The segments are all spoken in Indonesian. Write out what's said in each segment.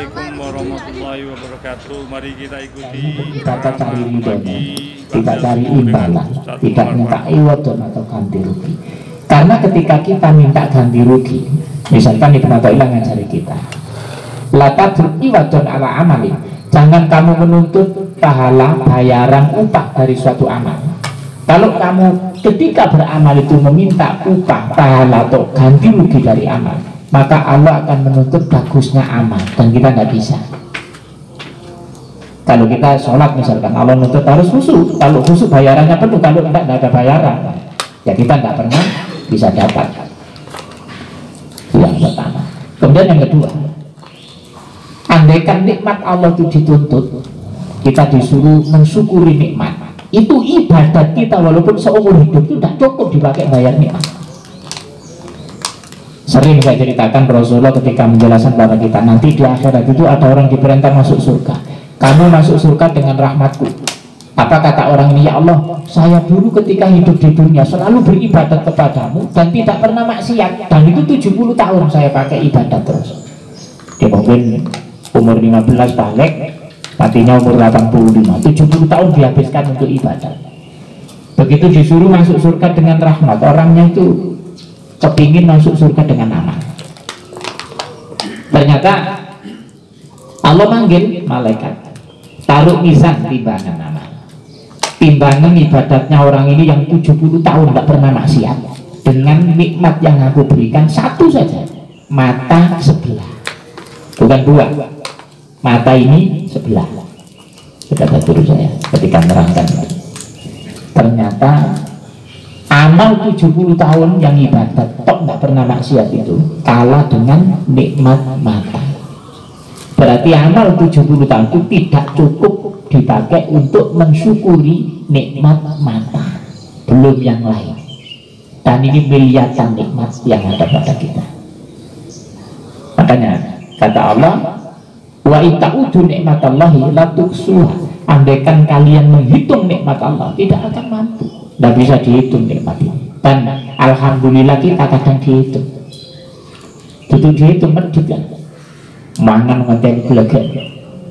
Assalamualaikum warahmatullahi wabarakatuh. Mari kita ikuti kita cari ridhonya Baca cari imbalan tidak minta iwadon atau ganti rugi. Karena ketika kita minta ganti rugi misalkan Ibn Atta'illah ngajari kita. Lata iwadon ala amalin jangan kamu menuntut pahala bayaran upah dari suatu amal. Kalau kamu ketika beramal itu meminta upah pahala atau ganti rugi dari amal maka Allah akan menuntut bagusnya amal dan kita nggak bisa. Kalau kita sholat misalkan Allah nuntut harus khusyuk. Kalau khusyuk bayarannya penuh kalau tidak ada bayaran. Ya kita nggak pernah bisa dapat. Yang pertama. Kemudian yang kedua. Andaikan nikmat Allah itu dituntut kita disuruh mensyukuri nikmat. Itu ibadat kita walaupun seumur hidup itu tidak cukup dipakai bayar nikmat sering saya ceritakan Rasulullah ketika menjelaskan kepada kita nanti di akhirat itu ada orang diperintah masuk surga. Kamu masuk surga dengan rahmatku. Apa kata orang ini? Ya Allah saya dulu ketika hidup di dunia selalu beribadat kepadamu dan tidak pernah maksiat. Dan itu 70 tahun saya pakai ibadat terus dia mungkin umur 15 balik matinya umur 85 70 tahun dihabiskan untuk ibadat. Begitu disuruh masuk surga dengan rahmat orangnya itu kepingin masuk surga dengan aman. Ternyata Allah manggil malaikat taruh mizan timbangan amal timbangan ibadatnya orang ini yang 70 tahun tidak pernah maksiat. Dengan nikmat yang aku berikan satu saja mata sebelah. Bukan dua mata ini sebelah. Kata guru saya ketika menerangkan. Ternyata amal 70 tahun yang ibadat tok nggak pernah maksiat itu? Kalah dengan nikmat mata. Berarti amal 70 tahun itu tidak cukup dipakai untuk mensyukuri nikmat mata. Belum yang lain. Dan ini miliaran nikmat yang ada pada kita. Makanya kata Allah wa ita'udu nikmatallahi la tuksuha andaikan kalian menghitung nikmat Allah tidak akan mampu tidak bisa dihitung nikmat dan alhamdulillah kita kadang dihitung. Itu dihitung medit kan. Mangan ngeten gelegen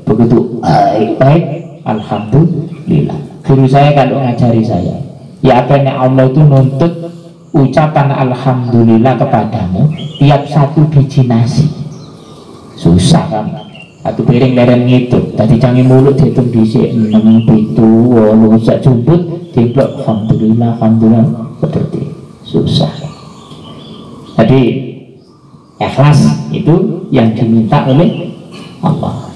begitu baik baik alhamdulillah. Guru saya kalau ngajari saya ya apa yang Allah itu nuntut ucapan alhamdulillah kepadamu tiap satu biji nasi. Susah kan satu piring leren ngitung tadi canggih mulut dihitung di sini enam itu walu sak jumput diblok alhamdulillah alhamdulillah. Seperti susah. Jadi ikhlas itu yang diminta oleh Allah.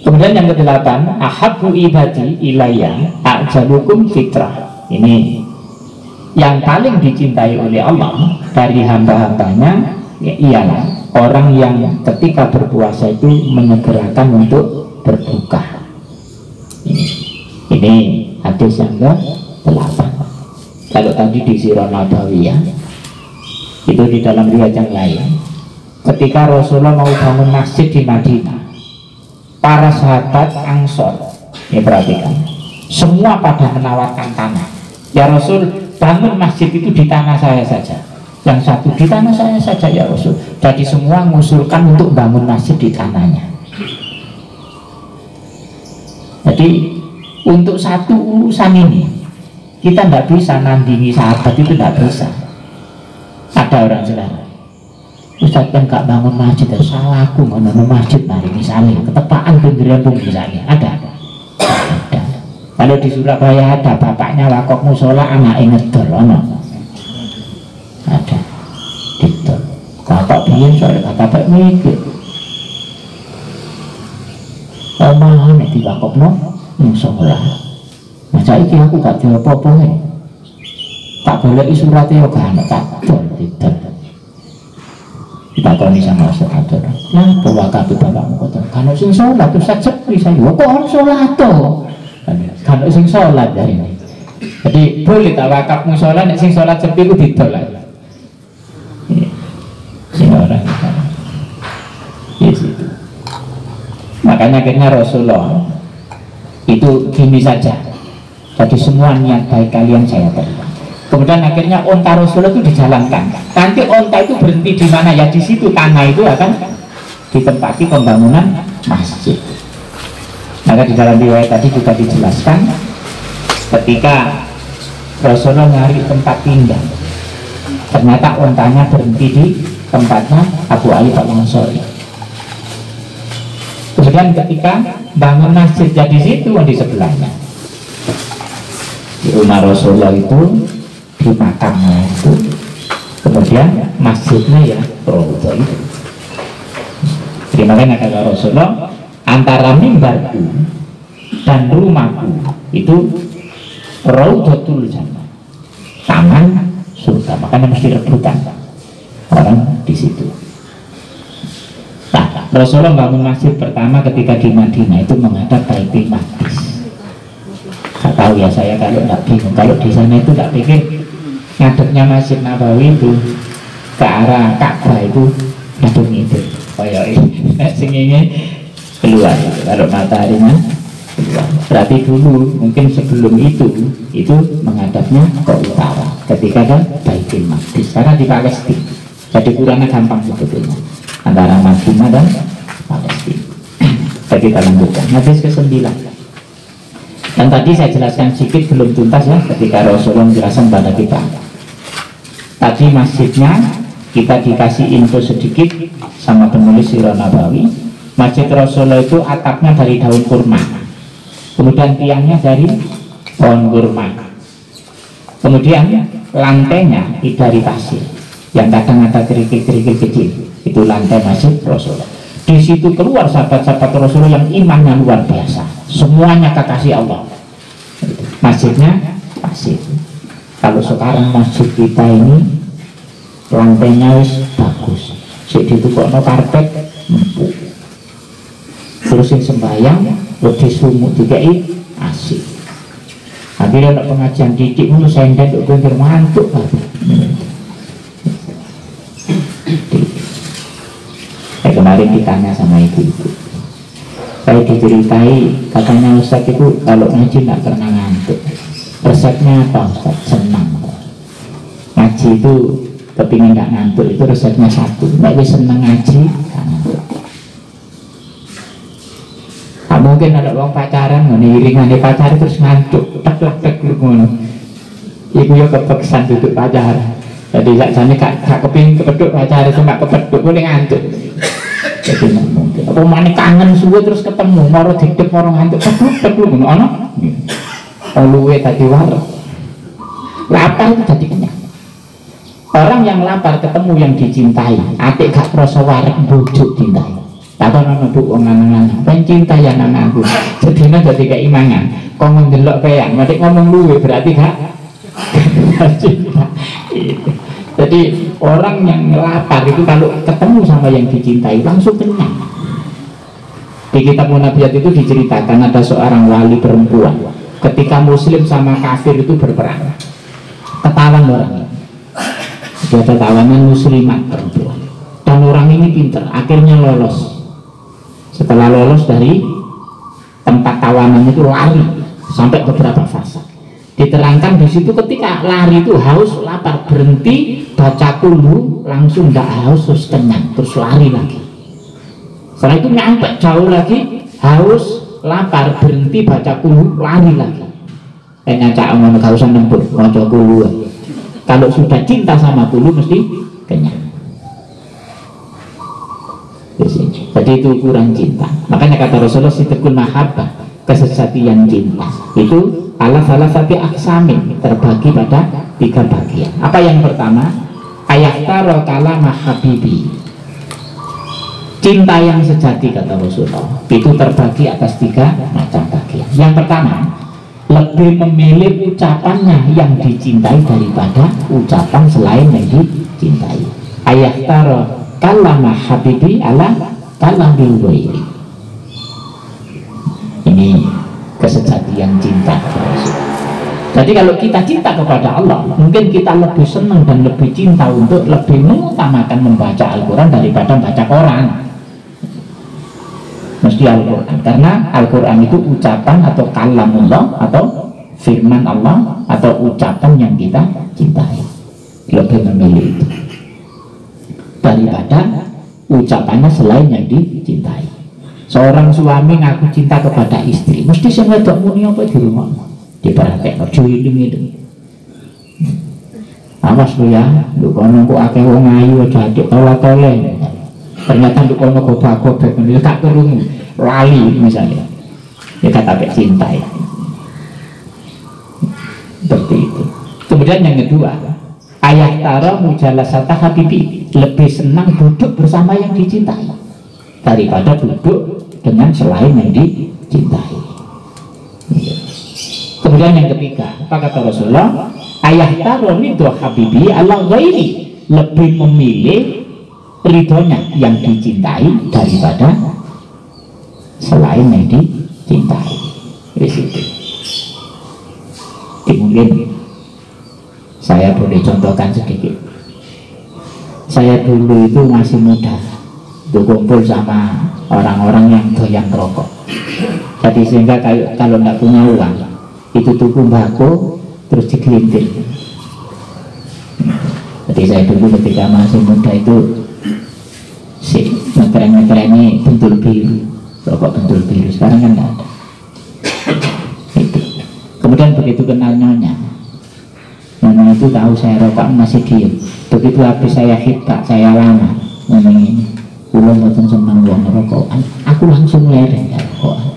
Kemudian yang kedelapan ahabu ibadi ilayya ajalukum fitrah. Ini yang paling dicintai oleh Allah dari hamba-hambanya ya, ialah orang yang ketika berpuasa itu menyegerakan untuk berbuka. Ini, ini hadis yang ke delapan kalau tadi di Sirah Nabawiyah itu di dalam riwayat yang lain. Ketika Rasulullah mau bangun masjid di Madinah para sahabat Ansor ini perhatikan semua pada menawarkan tanah. Ya Rasul bangun masjid itu di tanah saya saja yang satu di tanah saya saja ya Rasul. Jadi semua mengusulkan untuk bangun masjid di tanahnya. Jadi untuk satu urusan ini kita tidak bisa nandingi sahabat itu tidak bisa. Ada orang saudara Ustaz kan gak bangun masjid ya salah aku bangun masjid mari misalnya ketepaan pun misalnya ada ada. Ada. Kalau di Surabaya ada bapaknya wakok musola anak ngedol ono ada didol biyen soalnya kata mikir. Omah nek diwakokno musola masa iki aku gak diopo-opo nih tak boleh suratnya yo gak ana tak dol didol ditakoni sama sahabat lah bahwa kabeh bapakmu kota kan sing sholat tuh sak sepi saya kok orang sholat tuh kan sing sholat dari ini. Jadi boleh tak musola nek sing sholat sepi ku ditolak sing orang yes, itu makanya akhirnya Rasulullah itu gini saja. Jadi semua niat baik kalian saya terima. Kemudian akhirnya onta Rasulullah itu dijalankan. Nanti onta itu berhenti di mana? Ya di situ tanah itu akan ditempati pembangunan masjid. Maka di dalam riwayat tadi juga dijelaskan ketika Rasulullah nyari tempat tinggal ternyata ontanya berhenti di tempatnya Abu Ali Pak Mansori kemudian ketika bangun masjid jadi situ di sebelahnya. Di rumah Rasulullah itu di makamnya itu kemudian masjidnya ya Rasulullah itu. Jadi kata Rasulullah antara mimbarku dan rumahku itu Raudatul Jannah. Taman surga. Makanya mesti rebutan orang di situ Rasulullah bangun masjid pertama ketika di Madinah itu menghadap Baitul Maqdis Gak tahu ya saya kalau nggak bingung. Kalau di sana itu nggak pikir ngadepnya Masjid Nabawi itu ke arah Ka'bah itu ngadep itu. Kayak ini sing ini keluar kalau mataharinya keluar. Berarti dulu mungkin sebelum itu itu menghadapnya ke utara. Ketika ada Baitul Maqdis karena di Palestina jadi kurangnya gampang sebetulnya antara Madinah dan Palestina kita lanjutkan. Hadis ke sembilan dan tadi saya jelaskan sedikit belum tuntas ya ketika Rasulullah menjelaskan pada kita. Tadi masjidnya kita dikasih info sedikit sama penulis Sirah Nabawi. Masjid Rasulullah itu atapnya dari daun kurma. Kemudian tiangnya dari pohon kurma. Kemudian lantainya dari pasir yang kadang ada kerikil-kerikil kecil itu lantai Masjid Rasulullah. Di situ keluar sahabat-sahabat Rasulullah yang imannya luar biasa. Semuanya kekasih Allah. Masjidnya pasir kalau sekarang masjid kita ini lantainya wis bagus. Sik ditukokno karpet empuk. Terus yang sembahyang lebih sumuk dikai asik. Akhirnya ada pengajian dikit itu saya ndak gue mantuk saya kemarin ditanya sama ibu-ibu. Saya diceritai katanya Ustaz itu kalau ngaji nggak pernah ngantuk. Resepnya apa Ustaz? Senang. Ngaji itu kepingin nggak ngantuk itu resepnya satu. Bisa seneng ngaji nah, mungkin ada orang pacaran nih iringan pacaran terus ngantuk. Tak tak tak ngono. Ibu ya kepeksan duduk pacaran jadi saat sana kak, kak kepingin kepeduk pacaran itu nggak kepeduk boleh ngantuk jadi apa mana kangen suwe terus ketemu. Mau dikdep mau ngantuk. Peduk peduk ngono ono? Luwe tadi walau lapar itu jadi kenyang. Orang yang lapar ketemu yang dicintai. Atik gak kroso warek bujuk cintai. Apa nama bu wong lanang pengen cinta ya nang aku. Jadi keimangan. Kau mendelok kayak mati ngomong luwe berarti gak? Cinta jadi orang yang lapar itu kalau ketemu sama yang dicintai langsung kenyang. Di kitab Munabiat itu diceritakan ada seorang wali perempuan. Ketika muslim sama kafir itu berperang ketahuan orangnya dia ada tawanan muslimat perempuan. Dan orang ini pinter akhirnya lolos. Setelah lolos dari tempat tawanan itu lari sampai beberapa fase diterangkan di situ ketika lari itu haus lapar berhenti baca dulu langsung tidak haus terus kenyang terus lari lagi. Setelah itu nyampe jauh lagi haus lapar berhenti baca dulu lari lagi. Kayaknya cak ngomong gak usah nembur mau dulu kalau sudah cinta sama bulu mesti kenyang. Jadi itu ukuran cinta. Makanya kata Rasulullah sitekun mahabbah kesesatian cinta itu ala satu aksamin terbagi pada tiga bagian. Apa yang pertama? Ayat taro kalama habibi. Cinta yang sejati kata Rasulullah itu terbagi atas tiga macam bagian. Yang pertama lebih memilih ucapannya yang dicintai daripada ucapan selain yang dicintai. Ayah taro kalama habibi ala kalam bilwairi ini kesejatian cinta jadi kalau kita cinta kepada Allah mungkin kita lebih senang dan lebih cinta untuk lebih mengutamakan membaca Al-Quran daripada membaca Quran. Mesti Al-Quran. Karena Al-Quran itu ucapan atau kalamullah atau firman Allah atau ucapan yang kita cintai. Lebih memilih itu. Daripada ucapannya selain yang dicintai seorang suami ngaku cinta kepada istri. Mesti sing wedok muni apa di rumah diperhatikan ojo iling itu awas lu ya lu kono kok akeh wong ayu aja adik tolak toleh ternyata lu kono gobak gobek itu tak turun lali misalnya. Ya kata cinta ya. Seperti itu. Kemudian yang kedua ayah tara mujalasata habibi. Lebih senang duduk bersama yang dicintai daripada duduk dengan selain yang dicintai. Kemudian yang ketiga apa kata Rasulullah? Ayah taro ridho habibi Allah ghairi. Lebih memilih ridhonya yang dicintai daripada selain yang dicintai. Di situ. Mungkin saya boleh contohkan sedikit. Saya dulu itu masih muda itu kumpul sama orang-orang yang doyan rokok. Jadi sehingga kalau nggak punya uang itu tuku bako terus digelintir. Jadi saya dulu ketika masih muda itu si ngetreng ini bentul biru rokok bentul biru. Sekarang kan nggak ada. Itu. Kemudian begitu kenal nyonya nyonya itu tahu saya rokok masih diem. Begitu habis saya hitbah saya lama ngomong ini ulun boten senang wong rokokan aku langsung lereng rokokan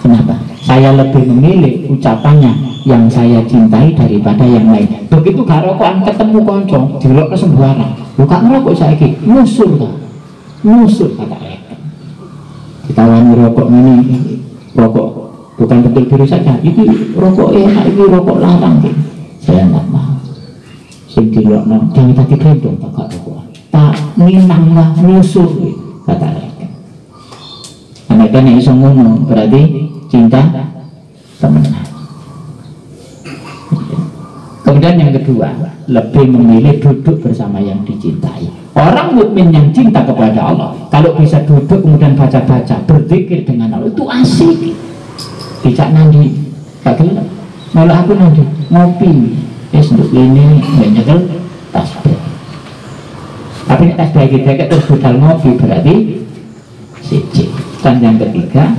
kenapa? Saya lebih memilih ucapannya yang saya cintai daripada yang lain. Begitu gak rokokan ketemu konco dirokok sembarang. Buka ngerokok saya ki musur kan musur kata kita ditawani rokok ini rokok bukan betul biru saja. Itu rokok enak itu rokok larang saya nggak mau. Sing dilokno jangan tadi gendong tak rokok tak minang lah nyusul kata mereka. Anak kan iso ngomong berarti cinta temenan kemudian yang kedua lebih memilih duduk bersama yang dicintai. Orang mukmin yang cinta kepada Allah kalau bisa duduk kemudian baca-baca berzikir dengan Allah itu asik. Tidak nanti gelap. Malah aku nanti ngopi. Es untuk ini banyak tasbih tapi ini tasbih kita terus budal ngopi berarti siji. Dan yang ketiga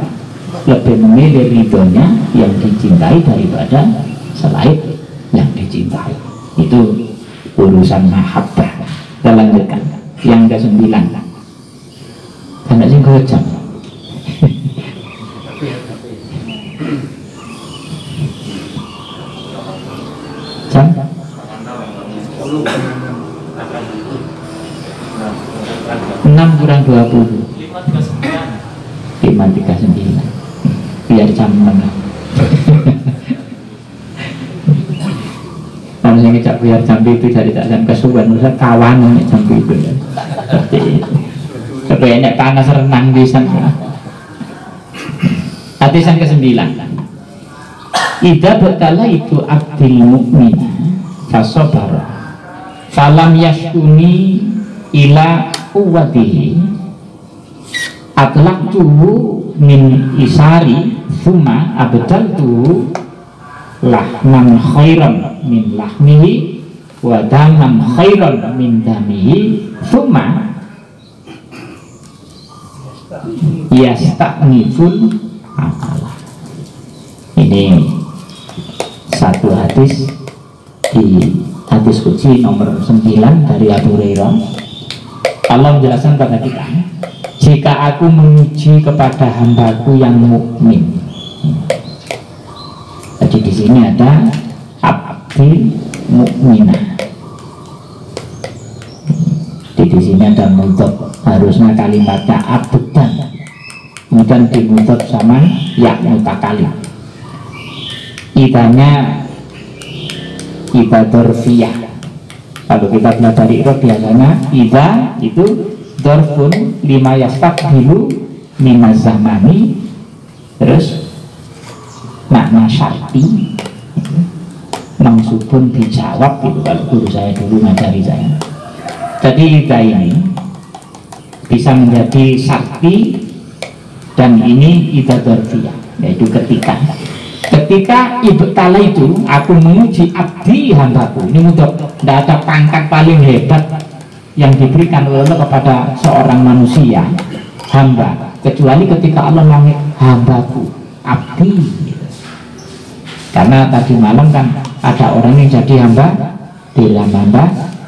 lebih memilih ridhonya yang dicintai daripada selain yang dicintai. Itu urusan mahabbah. Kita lanjutkan. Yang ke sembilan. Karena sing jam jam enam kurang dua puluh lima tiga sembilan biar jam enam kalau saya ngejak biar jam itu dari jam kesuwan usah kawan jam itu ya. Seperti itu tapi enak panas renang di sana. Hadisan ke sembilan Ida berkala itu abdil mukmin fasobara falam yashkuni ila uwatihi tuhu min isari suma tuhu lahman khairan min lahmihi wa daman khairan min damihi suma yastaknifun akalah ini satu hadis di hadis kunci nomor 9 dari Abu Hurairah. Allah menjelaskan pada kita jika aku menguji kepada hambaku yang mukmin. Jadi di sini ada abdi mukminah di sini ada mutot harusnya kalimatnya abdan. Kemudian dimutot sama ya mutakalim idanya ibadorfiyah kalau kita belajar itu biasanya ida itu dorfun lima yastak dulu lima zamani. Terus makna syarti mangsudun dijawab gitu kalau guru saya dulu ngajari saya. Jadi ida ini bisa menjadi sakti dan ini ida dorfiyah yaitu ketika. Ketika ibu tala itu aku menguji abdi hambaku. Ini untuk tidak ada pangkat paling hebat yang diberikan oleh Allah kepada seorang manusia hamba. Kecuali ketika Allah mengangkat hambaku abdi. Karena tadi malam kan ada orang yang jadi hamba dalam hamba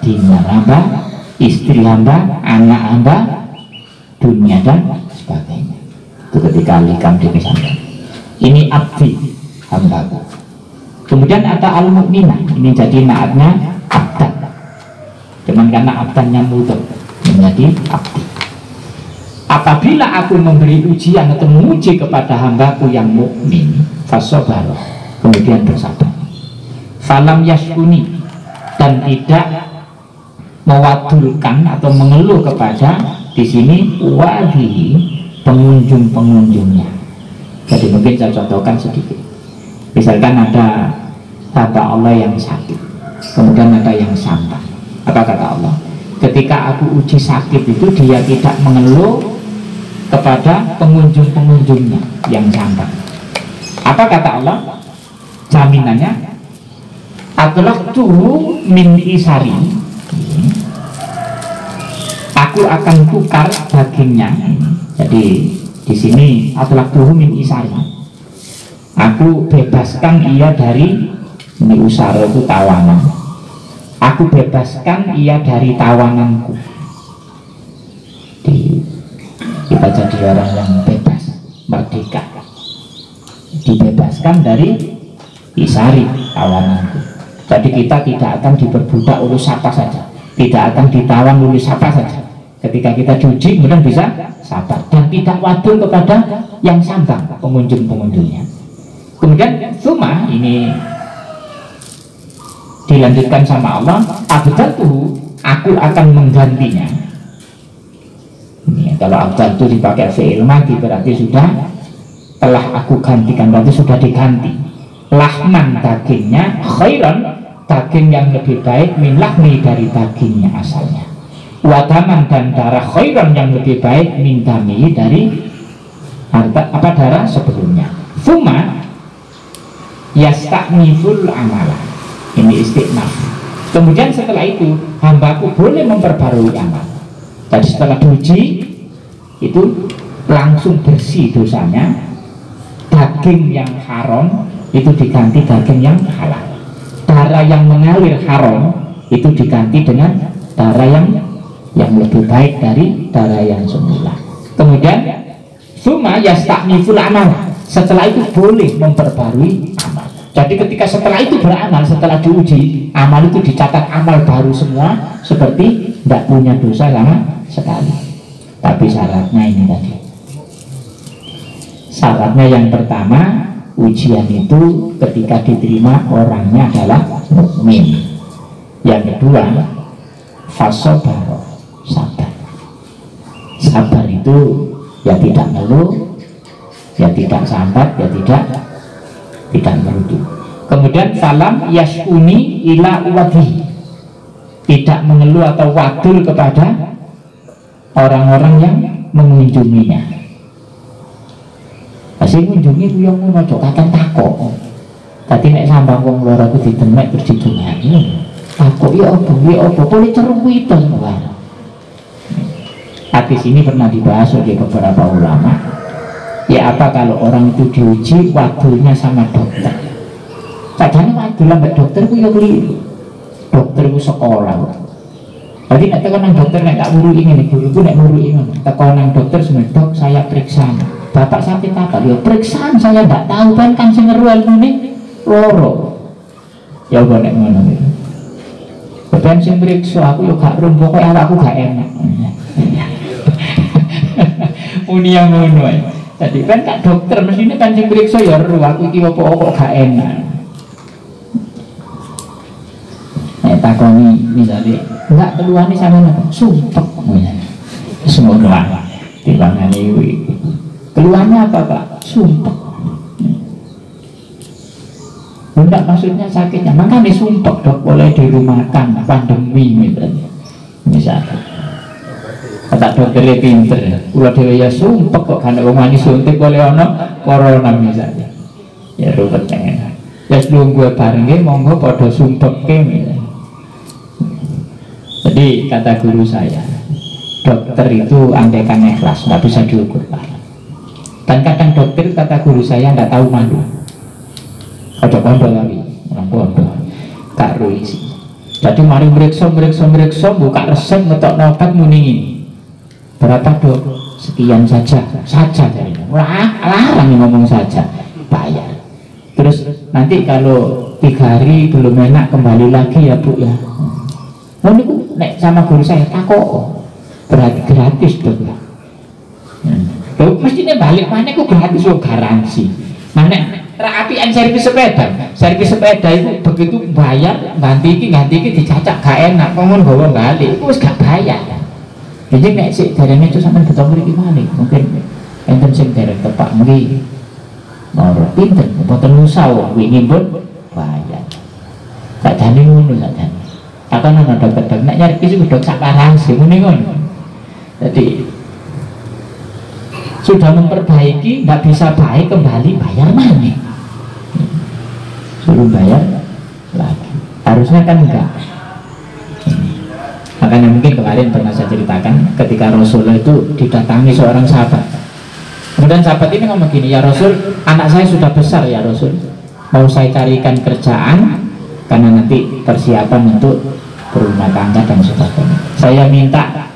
dinar hamba istri hamba anak hamba dunia dan sebagainya. Itu ketika alikam dipisahkan ini abdi hambaku. Kemudian ada al mukminah ini jadi naatnya abdan. Cuman karena abdannya mudah menjadi abdi. Apabila aku memberi ujian atau menguji kepada hambaku yang mukmin fasobar kemudian bersabar falam yaskuni dan tidak mewadulkan atau mengeluh kepada di sini wali pengunjung-pengunjungnya. Jadi mungkin saya contohkan sedikit. Misalkan ada hamba Allah yang sakit kemudian ada yang sampah apa kata Allah? Ketika aku uji sakit itu dia tidak mengeluh kepada pengunjung-pengunjungnya yang sampah apa kata Allah? Jaminannya adalah tuh min isari. Aku akan tukar dagingnya. Jadi di sini adalah tuh min isari. Aku bebaskan ia dari ini usara itu tawanan. Aku bebaskan ia dari tawananku. Di, kita jadi orang yang bebas merdeka. Dibebaskan dari isari tawananku jadi kita tidak akan diperbudak oleh siapa saja, tidak akan ditawan oleh siapa saja. Ketika kita cuci, kemudian bisa sabar dan tidak wadul kepada yang sambang pengunjung-pengunjungnya. Kemudian Suma ini dilanjutkan sama Allah, abdal tuh aku akan menggantinya. Ini, kalau abdal itu dipakai fi'il mati berarti sudah telah aku gantikan berarti sudah diganti lahman dagingnya khairan daging yang lebih baik min dari dagingnya asalnya. Wadaman dan darah khairan yang lebih baik min dami dari harta apa darah sebelumnya. Fuma yastakniful amala. Ini istiqnaf. Kemudian setelah itu hambaku boleh memperbarui amal. Tadi setelah diuji itu langsung bersih dosanya. Daging yang haram itu diganti daging yang halal darah yang mengalir haram itu diganti dengan darah yang yang lebih baik dari darah yang semula. Kemudian Suma yastakniful amal setelah itu boleh memperbarui amal. Jadi ketika setelah itu beramal setelah diuji amal itu dicatat amal baru semua seperti tidak punya dosa sama sekali. Tapi syaratnya ini tadi. Syaratnya yang pertama ujian itu ketika diterima orangnya adalah mukmin. Yang kedua, fasobar sabar. Sabar itu ya tidak ngeluh, ya tidak sambat, ya tidak tidak merugi. Kemudian salam yasuni ila wadi tidak mengeluh atau wadul kepada orang-orang yang mengunjunginya sing ngunjungi ku yo ngono aja kaken takok. Dadi nek sambang wong loro ku didemek terus didungani. Takok ya apa ya apa boleh ceruwi itu semua. Hadis ini pernah dibahas oleh beberapa ulama. Ya apa kalau orang itu diuji waktunya sama dokter. Padahal waktu lambat dokter ku yo keliru. Dokter ku sekolah. Jadi nek tekan dokter nek tak ini nih guru ku nek ini. Tekan dokter sebenarnya dok saya periksa. Bapak sakit apa? Ya periksaan saya tidak tahu kan kan sing ngeru ini loro. Ya boleh ngono itu. Ben sing periksa aku yo gak rum pokoke aku gak enak. Uni yang ngono Jadi kan kak dokter mesti kan sing periksa ya ru aku iki kok gak enak. Nek takoni misalnya enggak keluar nih sama napa? Sumpek. Semoga timbangane keluarnya apa pak sumpah Enggak maksudnya sakitnya, makanya sumpah dok boleh dirumahkan pandemi misalnya. Misalnya. Kata dokternya pinter, kalau dia ya sumpah kok karena rumah ini suntik boleh ono corona misalnya. Ya rupet pengen. Ya sebelum gue bareng monggo pada sumpah ke misalnya. Jadi kata guru saya, dokter itu andaikan ikhlas, nggak bisa diukur pahala. Dan kadang dokter kata guru saya nggak tahu malu. Ada pondok lagi, orang pondok, kak Ruisi. Jadi mari meriksa, meriksa, meriksa, buka resep, ngetok nopat muningin. Berapa dok? Sekian saja, saja dari larang ngomong saja, bayar. Terus nanti kalau tiga hari belum enak kembali lagi ya bu ya. Oh ini nek sama guru saya takut berarti gratis dok ya. Hmm. Loh, mestinya balik mana kok gratis? Lo garansi. Mana? Rapian servis sepeda. Servis sepeda itu begitu bayar ganti iki ganti iki dicacak gak enak. Ngomong bawa balik? Itu gak bayar? Jadi nek sih dari itu sampai betul mriki balik mungkin enten sing derek tepak mriki. Mau pinter mboten nusa wong wingi pun bayar. Gak jane ngono gak jane akan ana dokter nek nyari sih udah sak sih ngene ngono. Jadi sudah memperbaiki, nggak bisa baik kembali bayar mana? Suruh bayar lagi. Harusnya kan enggak. Makanya mungkin kemarin pernah saya ceritakan ketika Rasulullah itu didatangi seorang sahabat. Kemudian sahabat ini ngomong gini, ya Rasul, anak saya sudah besar ya Rasul. Mau saya carikan kerjaan karena nanti persiapan untuk berumah tangga dan sebagainya. Saya minta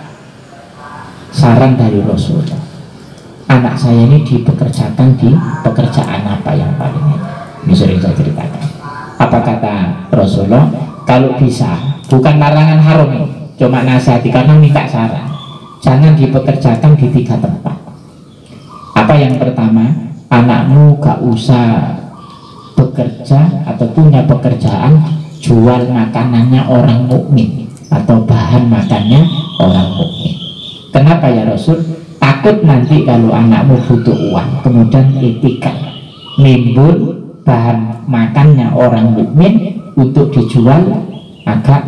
saran dari Rasulullah anak saya ini dipekerjakan di pekerjaan apa yang paling enak? Ini sering saya ceritakan. Apa kata Rasulullah? Kalau bisa bukan larangan haram cuma nasihati karena minta saran. Jangan dipekerjakan di tiga tempat. Apa yang pertama? Anakmu gak usah bekerja atau punya pekerjaan jual makanannya orang mukmin atau bahan makannya orang mukmin. Kenapa ya Rasul takut nanti kalau anakmu butuh uang. Kemudian etika. Nimbul bahan makannya orang mukmin untuk dijual agak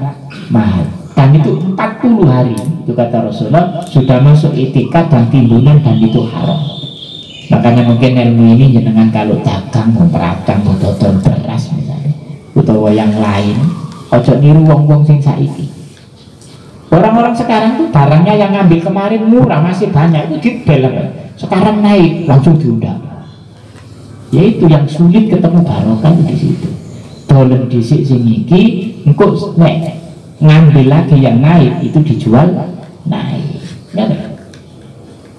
mahal. Dan itu 40 hari itu kata Rasulullah sudah masuk etika dan timbunan dan itu haram. Makanya mungkin ilmu ini jenengan kalau dagang mau dodol beras misalnya atau yang lain ojo niru wong-wong sing saiki Orang-orang sekarang tuh barangnya yang ngambil kemarin murah masih banyak itu dibel sekarang naik langsung diundang. Yaitu yang sulit ketemu barokah di situ. Dolen disik sing iki engko nek ngambil lagi yang naik itu dijual naik. Ya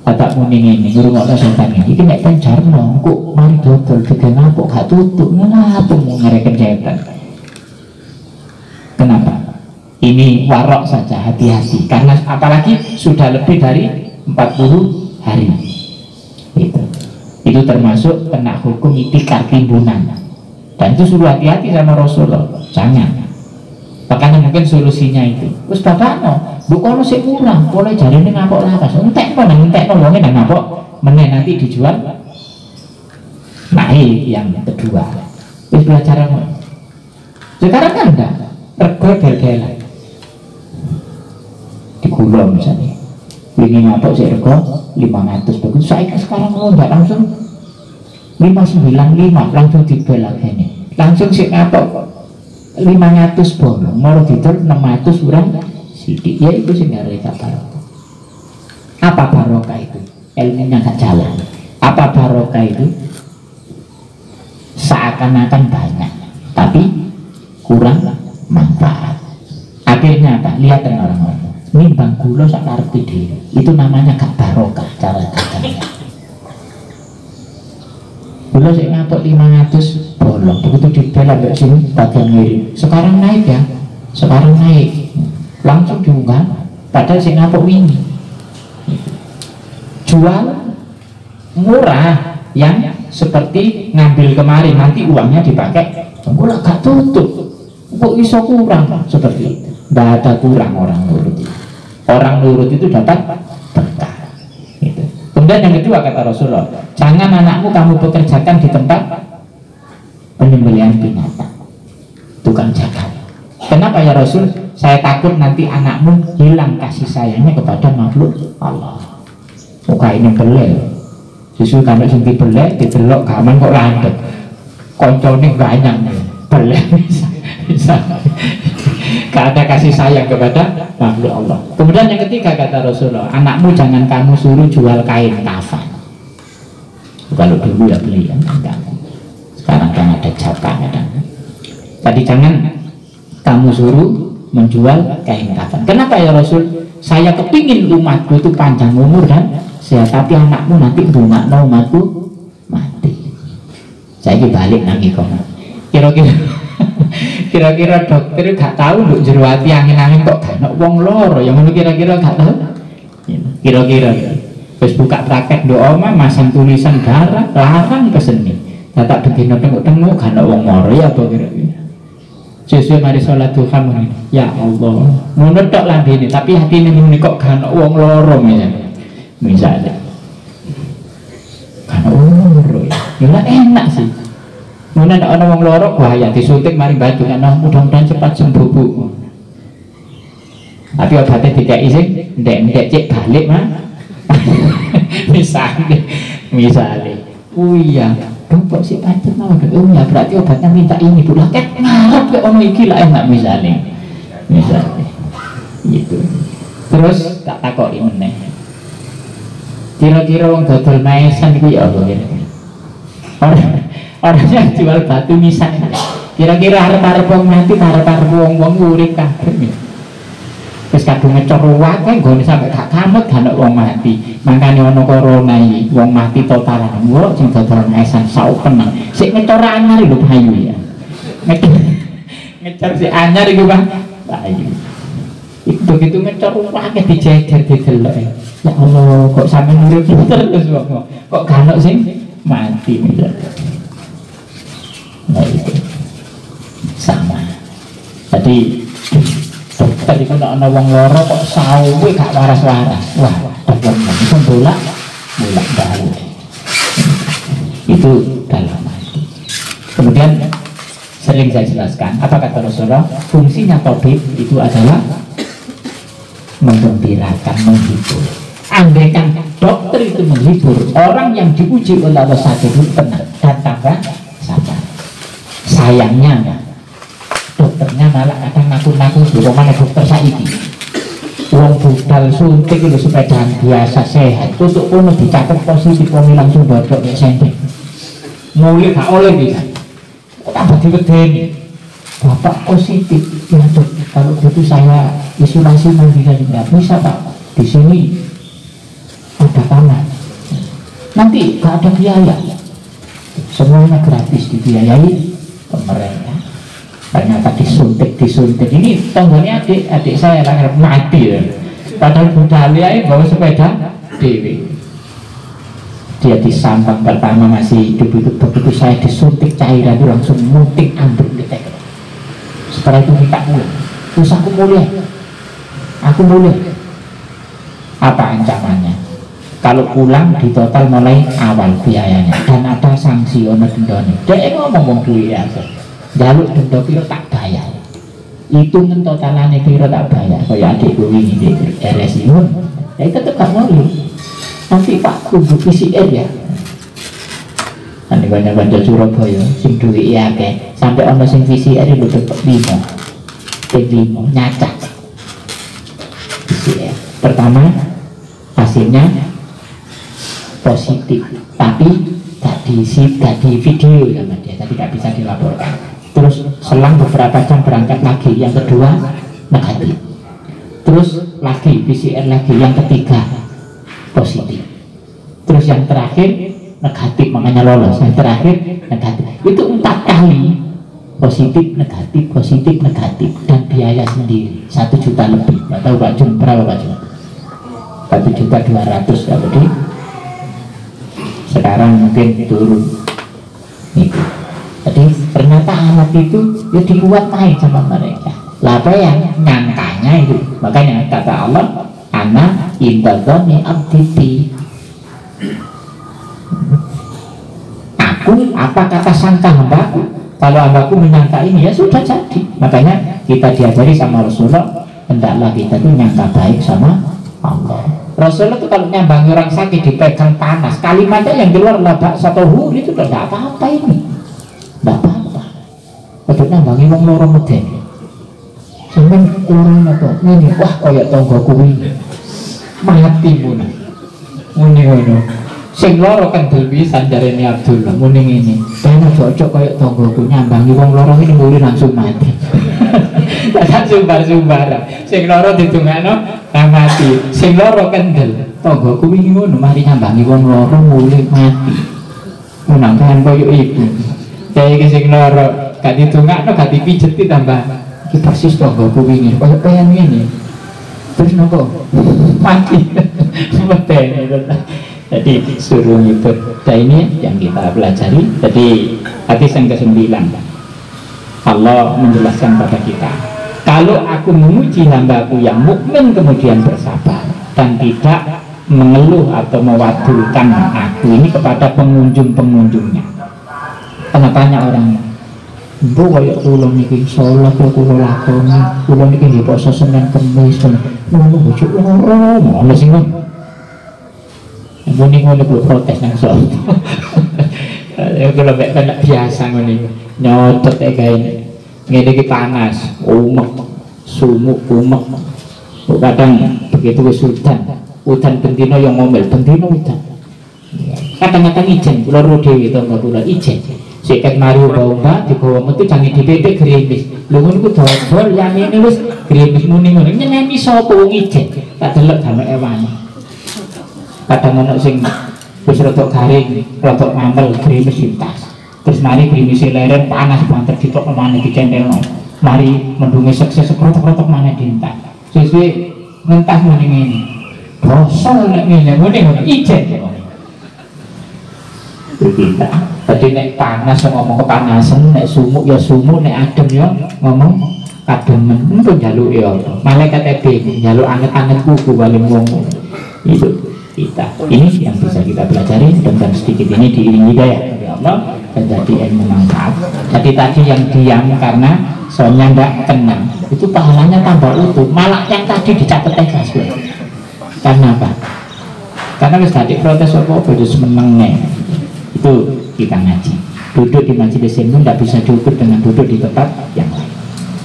Bapak kuning ini ngrungokno setan ini nek penjarno kok mari dodol gede ngapuk gak tutup ngapa mau ngereken setan. Ini warok saja hati-hati. Karena apalagi sudah lebih dari 40 hari. Itu. Itu termasuk kena hukum itikar timbunan. Dan itu suruh hati-hati sama Rasulullah. Jangan. Makanya mungkin solusinya itu. Terus bapak no. Bukan sih kurang boleh jadi ini ngapok lapas entek apa entek no. Wongnya ngapok. Meneh nanti dijual. Naik yang kedua. Terus belajar sekarang kan enggak. Rego bel di gula misalnya ngapok sih rego 500 begitu saya sekarang nggak langsung 595 langsung dibel lagi ini langsung sih ngapok 500 bolong mau tidur 600 kurang sidik ya itu sih nggak barokah. Apa barokah itu? Ilmunya nggak jalan apa barokah itu? Seakan-akan banyak tapi kurang manfaat. Akhirnya apa? Lihat orang-orang nimbang gula sak karepe dhewe. Itu namanya gak barokah cara dagangnya. Gula sik ngapok 500 bolong. Begitu dibel ambek sini bagian miring. Sekarang naik ya. Sekarang naik. Langsung diunggah. Padahal sik ngapok ini. Jual murah yang seperti ngambil kemarin nanti uangnya dipakai gula gak tutup kok iso kurang seperti itu ada kurang orang nurut itu orang nurut itu dapat berkah gitu. kemudian yang kedua kata Rasulullah jangan anakmu kamu pekerjakan di tempat penyembelihan binatang tukang jaga kenapa ya Rasul? Saya takut nanti anakmu hilang kasih sayangnya kepada makhluk Allah. Muka ini belel. Justru karena senti belel didelok gaman kok landep koncone banyak bisa, bisa Ada kasih sayang kepada makhluk Allah. Kemudian yang ketiga kata Rasulullah, anakmu jangan kamu suruh jual kain kafan. Kalau dulu ya beli ya, sekarang kan ada jatah kadang. Tadi jangan kamu suruh menjual kain kafan. Kenapa ya Rasul? Saya kepingin umatku itu panjang umur dan sehat, tapi anakmu nanti bunga umatku mati. Saya balik kok. Kira-kira kira-kira dokter gak tahu untuk jero angin-angin kok gak ono wong loro. Yang ngono kira-kira gak tahu. Kira-kira. Terus buka praktek doa mah masang tulisan darah larang keseni tak begini tengok-tengok gak ono wong moro ya apa kira-kira? Sesuai mari sholat duha Ya Allah. Ngono tok ini Tapi hati ini kok gak ono wong loro misalnya. Gak ono wong loro. Ya enak sih Mana ada orang wong lorok bahaya disuntik mari batu kan mudah-mudahan cepat sembuh bu. Tapi obatnya tidak izin, ndek ndek cek balik mah. misalnya, misalnya, oh iya, dong kok si pancet mau oh ya berarti obatnya minta ini pula kan ngarep ya ono iki lah enak misalnya, misalnya, gitu. Terus tak takoi meneh. Kira-kira wong dodol maesan iku ya kira-kira? orang yang jual batu misalnya kira-kira harap-harap wong mati harap-harap wong wong urip kabeh. Terus kadung ngecor wae nggone sampe gak kamet gak wong mati. Makane ana corona iki wong mati totalan ngono sing dodol ngesan sau penang sik ngecor anyar lho payu ya. Ngecor ngecor si anyar iku Bang payu itu begitu ngecor wae dijejer didelok ya Allah kok sampe urip terus kok kok gak sing mati misalnya nah itu. Sama. Jadi itu nak ada wong loro kok sawi gak waras-waras. Wah dokter itu bolak bolak balik. Itu dalam kemudian sering saya jelaskan apa kata Rasulullah? Fungsinya tabib itu adalah menggembirakan menghibur. Andaikan dokter itu menghibur orang yang diuji oleh Allah sakit itu tenang. Dan tambah sabar sayangnya dokternya malah kadang nakut-nakut di mana dokter saiki? Uang budal suntik itu sepeda biasa sehat. Tutup pun dicatat positif kami langsung bodok ya sendiri mulai gak oleh bisa tambah diwedeni bapak positif. Ya dok kalau gitu saya isolasi mau bisa juga. Bisa pak. Di sini ada kamar nanti gak ada biaya. Semuanya gratis dibiayai pemerintah ternyata disuntik disuntik. Ini tangganya adik adik saya lahir mati ya. Padahal budaya bawa sepeda dewi. Dia disambang pertama masih hidup itu begitu saya disuntik cairan itu langsung mutik ambruk di tekel setelah itu minta pulang. Terus aku mulia. Aku mulia. Apa ancamannya kalau pulang di total mulai awal biayanya. Dan ada sanksi ono dendone. Dia ngomong ngomong duit ya jaluk denda piro tak bayar. Itu totalannya piro tak bayar. Kaya adik gue ini di RSI ya itu tetap mau nanti pak kudu PCR ya. Nanti banyak-banyak Surabaya sing duit iya ke sampai ono sing PCR itu tetap lima. Lima nyacak. PCR pertama hasilnya positif. Tapi gak di gak di video sama dia tapi gak bisa dilaporkan. Terus selang beberapa jam berangkat lagi yang kedua negatif. Terus lagi PCR lagi yang ketiga positif. Terus yang terakhir negatif makanya lolos. Yang terakhir negatif. Itu empat kali. Positif negatif positif negatif. Dan biaya sendiri satu juta lebih. Nggak tahu pak berapa pak Jun? Satu juta dua ratus jadi sekarang mungkin turun. Itu. Jadi ternyata alat itu ya naik sama mereka. Apa yang nyangkanya itu. Makanya kata Allah anak indadoni abditi. Aku apa kata sangka hambaku? Kalau hambaku menyangka ini ya sudah jadi. Makanya kita diajari sama Rasulullah hendaklah kita tuh nyangka baik sama Allah Rasulullah itu kalau nyambangi orang sakit dipegang panas. Kalimatnya yang keluar lah satu huri itu tidak apa-apa ini. Tidak apa-apa. Untuk nyambangi wong loro meden sampean kurang apa? Ini wah kaya tangga kuwi mati muni muni ngono. Sing loro kendel pisan jarene Abdullah. Muni ngene. Ben cocok kaya tanggaku nyambangi wong loro ini muli langsung mati tak sumbar-sumbar sing loro ditungakno nah mati. Sing loro kendel. Tangga kuwi ngono mari nyambangi wong loro muli mati. Menangkan koyo ibu kayak sing loro gak ditungakno gak dipijet tambah. Iki persis tangga kuwi ngene koyo pengen ngene. Terus nopo mati. Mateni jadi suruh nyebut nah ini yang kita pelajari. Jadi hadis yang ke-9 Allah menjelaskan pada kita kalau aku memuji hambaku yang mukmin kemudian bersabar dan tidak mengeluh atau mewadulkan aku ini kepada pengunjung-pengunjungnya tanya orangnya Bu kaya kula niki salat kula kula lakoni, kula niki nggih poso Senin Kamis. Ngono bojo loro, ngono sing ngono. Muni ngono kula protes nang sok. Ya kula mek biasa ngene. Nyotot e gawe ngene iki panas, umek, sumuk umek. Kadang begitu wis udan, udan bendino yang ngomel, bendino udan. Kadang-kadang ijen, kula ro dhewe to kula ijen. Sikat mari bawa dibawa metu jangan dipepe gerimis. Lho ngono ku dodol yamene wis gerimis muni ngono. Nyeneni wong ijen? Tak delok dalem ewan. Kadang ono sing wis rada garing, rada ngambel gerimis. Terus mari gerimis leren panas banget ditok maneh dicentelno. Mari mendungi sukses krotok-krotok maneh dintas. Sesuai ngentas muni ngene. Bosol nek ngene muni ngono ijen. Kita jadi nek panas ngomong kepanasan nek sumuk ya sumuk nek adem ya ngomong kademen itu jaluk ya malaikat ebe jaluk anget-anget kuku paling wong itu kita. Ini yang bisa kita pelajari dan sedikit ini diiringi hidayah dari Allah dan jadi ilmu manfaat jadi tadi yang diam karena soalnya nggak tenang itu pahalanya tambah utuh. Malah yang tadi dicatat tegas karena apa? Karena wis tadi protes apa apa terus itu kita ngaji. Duduk di majelis ilmu tidak bisa diukur dengan duduk di tempat yang lain.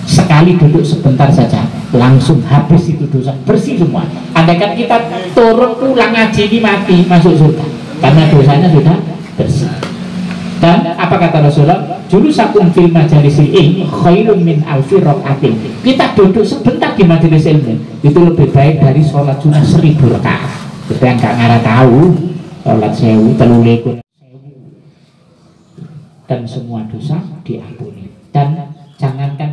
Sekali duduk sebentar saja langsung habis itu dosa bersih semua. Andaikan kita turun pulang ngaji ini mati masuk surga. Karena dosanya sudah bersih. Dan apa kata Rasulullah? Jurusakum fil majalis ilmi khairun min alfi rokaatin kita duduk sebentar di majelis ilmu. Itu lebih baik dari sholat sunnah seribu rakaat. Kita yang gak ngarah tahu sholat sewu telulekun dan semua dosa diampuni. Dan jangankan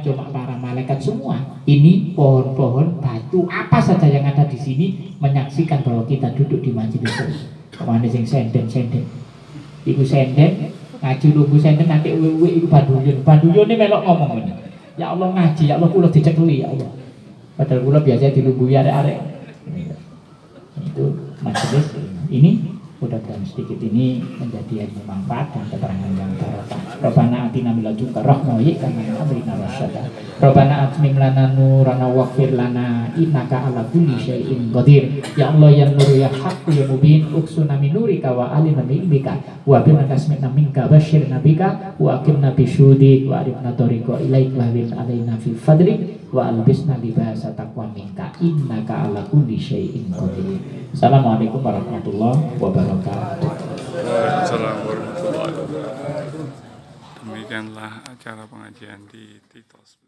ini pohon-pohon batu. Apa saja yang ada di sini menyaksikan bahwa kita duduk di majelis ke mana sing senden senden iku senden ngaji nunggu senden nanti wewe iku banduyun. Banduyun ini melok ngomong ini ya Allah ngaji. Ya Allah kula dicekli ya Allah. Padahal kula biasa dilungguhi arek-arek. Itu majelis. Ini mudah-mudahan sedikit ini menjadi ilmu manfaat dan keterangan yang barokah. Rabbana atina min ladunka rahmah wa kana amrina rasyada. Rabbana atmim lana nurana waghfir lana innaka ala kulli syai'in qadir. Ya Allah ya nur ya haq ya mubin uksuna min nurika wa alina min ilmika wa bima tasmi'na minka basyir nabika wa aqimna bi syudi wa arifna tariqa ilaik wa alaina fi fadlik wa albisna libasa taqwa minka innaka ala kulli syai'in qadir. Assalamualaikum warahmatullahi wabarakatuh. Waalaikumsalam warahmatullahi wabarakatuh. Demikianlah acara pengajian di Titos.